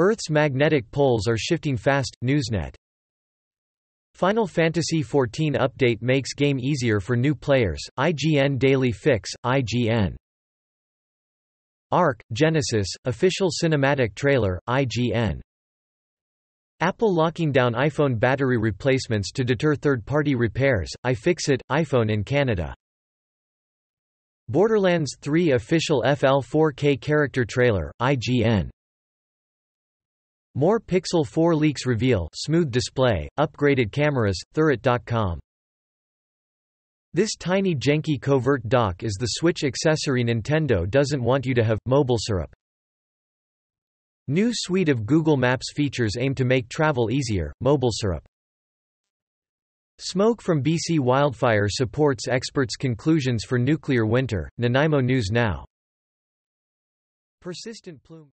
Earth's magnetic poles are shifting fast, Newsnet. Final Fantasy XIV update makes game easier for new players, IGN Daily Fix, IGN. ARK, Genesis, official cinematic trailer, IGN. Apple locking down iPhone battery replacements to deter third-party repairs, iFixit, iPhone in Canada. Borderlands 3 official FL4K character trailer, IGN. More Pixel 4 leaks reveal smooth display, upgraded cameras, Thurrott.com. This tiny Genki covert dock is the Switch accessory Nintendo doesn't want you to have, mobile syrup. New suite of Google Maps features aim to make travel easier, mobile syrup. Smoke from BC wildfire supports experts' conclusions for nuclear winter, Nanaimo News Now. Persistent plume